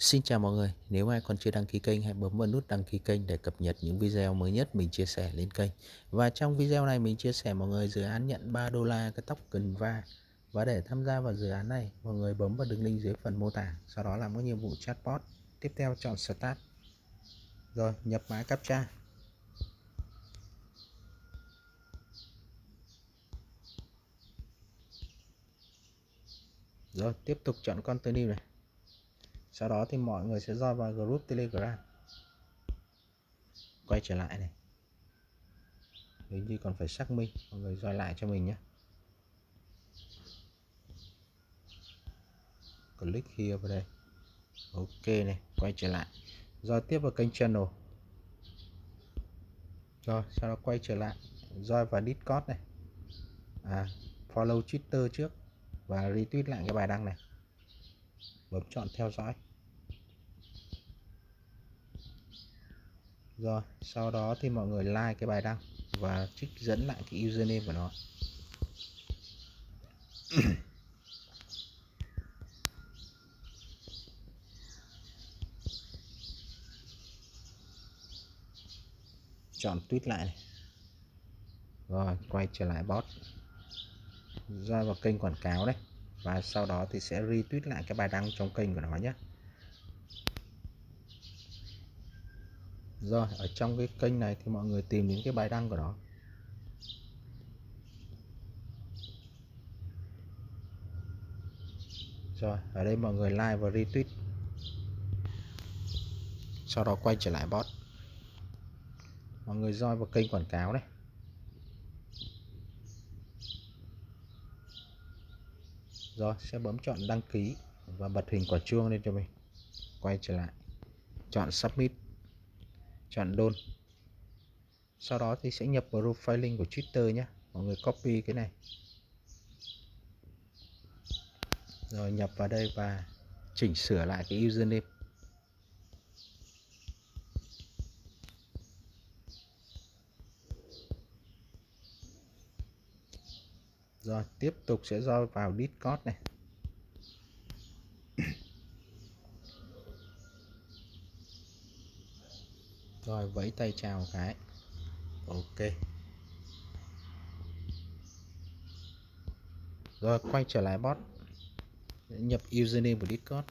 Xin chào mọi người, nếu ai còn chưa đăng ký kênh hãy bấm vào nút đăng ký kênh để cập nhật những video mới nhất mình chia sẻ lên kênh. Và trong video này mình chia sẻ mọi người dự án nhận 3 đô la cái tóc cần va. Và để tham gia vào dự án này, mọi người bấm vào đường link dưới phần mô tả, sau đó làm các nhiệm vụ chatbot. Tiếp theo chọn Start. Rồi, nhập mã CAPTCHA. Rồi, tiếp tục chọn Continue này sau đó thì mọi người sẽ join vào group telegram. Quay trở lại này. Hình như còn phải xác minh. Mọi người join lại cho mình nhé. Click here vào đây. Ok này, quay trở lại. Join tiếp vào kênh channel. Rồi, sau đó quay trở lại. Join vào discord này. À follow twitter trước và retweet lại cái bài đăng này. Bấm chọn theo dõi. Rồi, sau đó thì mọi người like cái bài đăng và trích dẫn lại cái username của nó. Chọn tweet lại này. Rồi, quay trở lại bot. Ra vào kênh quảng cáo đấy. Và sau đó thì sẽ retweet lại cái bài đăng trong kênh của nó nhé. Rồi, ở trong cái kênh này thì mọi người tìm đến cái bài đăng của nó. Rồi, ở đây mọi người like và retweet. Sau đó quay trở lại bot. Mọi người join vào kênh quảng cáo này rồi, sẽ bấm chọn đăng ký và bật hình quả chuông lên cho mình. Quay trở lại. Chọn submit chọn loan sau đó thì sẽ nhập profile link của Twitter nhé. Mọi người copy cái này. Rồi nhập vào đây và chỉnh sửa lại cái username. Rồi, tiếp tục sẽ do vào Discord này. Rồi vẫy tay chào cái. Ok. Rồi quay trở lại bot. Nhập username của discord.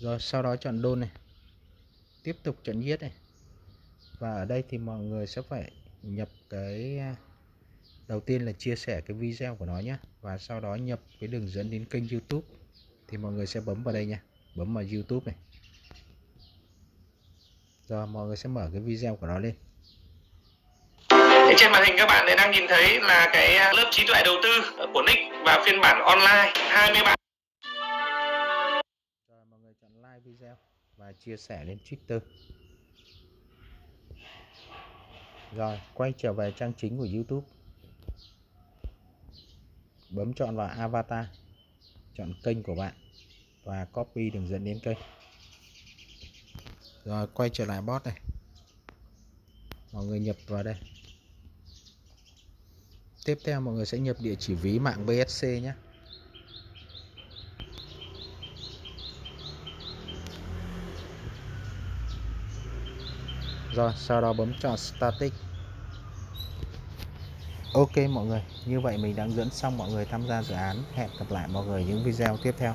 Rồi sau đó chọn đôn này. Tiếp tục chọn giết này. Và ở đây thì mọi người sẽ phải nhập cái à, đầu tiên là chia sẻ cái video của nó nhé và sau đó nhập cái đường dẫn đến kênh youtube thì mọi người sẽ bấm vào đây nha. Bấm vào YouTube này. Rồi mọi người sẽ mở cái video của nó lên. Trên màn hình các bạn đang nhìn thấy là cái à, lớp trí tuệ đầu tư của Nick và phiên bản online 23 rồi mọi người chọn like video và chia sẻ lên Twitter. Rồi quay trở về trang chính của YouTube. Bấm chọn vào avatar chọn kênh của bạn và copy đường dẫn đến kênh. Rồi, quay trở lại bot này. Mọi người nhập vào đây. Tiếp theo mọi người sẽ nhập địa chỉ ví mạng BSC nhé. Rồi, sau đó bấm chọn static. Ok mọi người, như vậy mình đã dẫn xong mọi người tham gia dự án. Hẹn gặp lại mọi người những video tiếp theo.